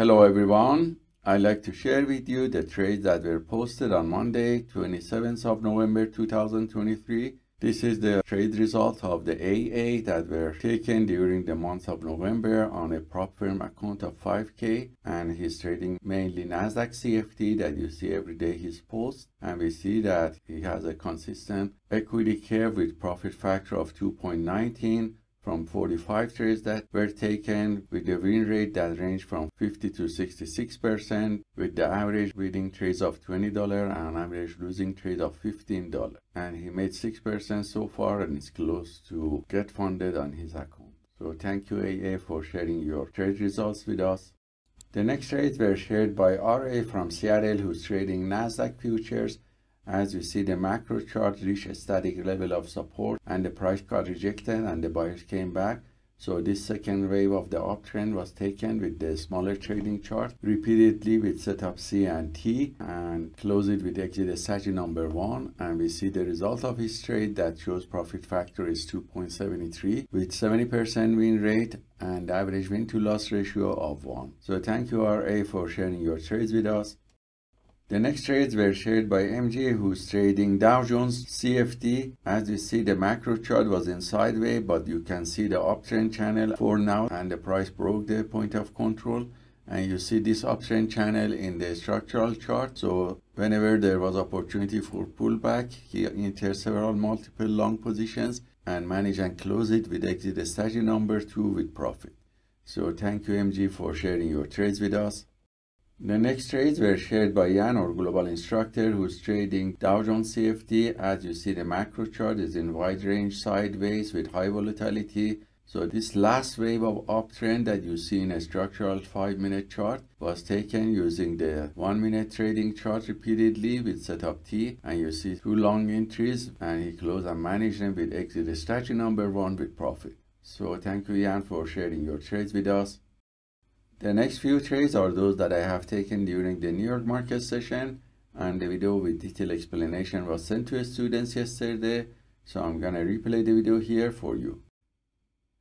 Hello everyone. I'd like to share with you the trades that were posted on Monday, 27th of November 2023. This is the trade result of the AA that were taken during the month of November on a prop firm account of 5K and he's trading mainly Nasdaq CFD that you see every day his post and we see that he has a consistent equity curve with profit factor of 2.19 from 45 trades that were taken with a win rate that ranged from 50 to 66% with the average winning trades of $20 and average losing trade of $15 and he made 6% so far and is close to get funded on his account. So thank you AA for sharing your trade results with us. The next trades were shared by RA from Seattle who's trading Nasdaq futures as you see the macro chart reached a static level of support and the price got rejected and the buyers came back. So this second wave of the uptrend was taken with the smaller trading chart repeatedly with setup C and T and close it with exit strategy number one and we see the result of his trade that shows profit factor is 2.73 with 70% win rate and average win to loss ratio of 1. So thank you RA for sharing your trades with us. The next trades were shared by MJ who's trading Dow Jones CFD. As you see the macro chart was in sideways but you can see the uptrend channel for now and the price broke the point of control. And you see this uptrend channel in the structural chart. So whenever there was opportunity for pullback he entered several multiple long positions and managed and close it with exit strategy number two with profit. So thank you MJ for sharing your trades with us the next trades were shared by Jan, our global instructor, who's trading Dow Jones CFD. As you see, the macro chart is in wide range sideways with high volatility. So this last wave of uptrend that you see in a structural 5-minute chart was taken using the 1-minute trading chart repeatedly with setup T. And you see two long entries and he closed and managed them with exit strategy number 1 with profit. So thank you Jan for sharing your trades with us. The next few trades are those that I have taken during the New York market session and the video with detailed explanation was sent to students yesterday so I'm gonna replay the video here for you.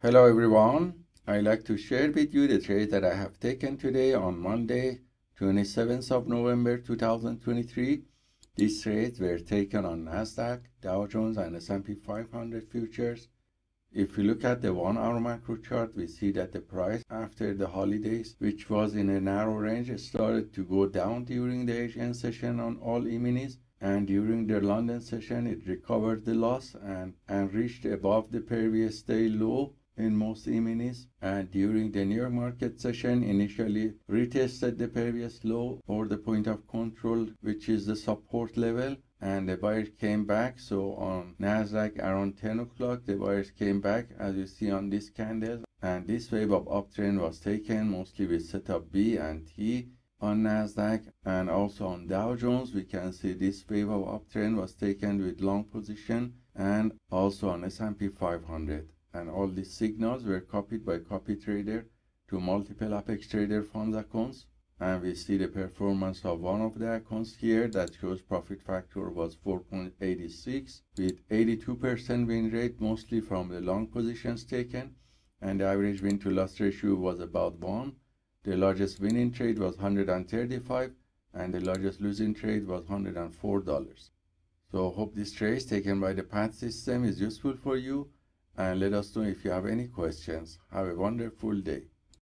Hello everyone, I'd like to share with you the trades that I have taken today on Monday 27th of November 2023. These trades were taken on Nasdaq, Dow Jones and S&P 500 futures if we look at the one hour macro chart, we see that the price after the holidays, which was in a narrow range, started to go down during the Asian session on all E-minis. And during the London session, it recovered the loss and, and reached above the previous day low in most E-minis. And during the New York market session, initially retested the previous low or the point of control, which is the support level and the buyers came back. So on nasdaq around 10 o'clock the buyers came back as you see on this candle. And this wave of uptrend was taken mostly with setup b and t on nasdaq. And also on dow jones we can see this wave of uptrend was taken with long position and also on s&p 500 and all these signals were copied by copy trader to multiple apex trader funds accounts and we see the performance of one of the accounts here that shows profit factor was 4.86 with 82% win rate mostly from the long positions taken. And the average win to loss ratio was about 1 the largest winning trade was 135 and the largest losing trade was 104 dollars. So hope this trade taken by the PAAT system is useful for you. And let us know if you have any questions. Have a wonderful day